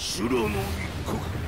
修羅の一国。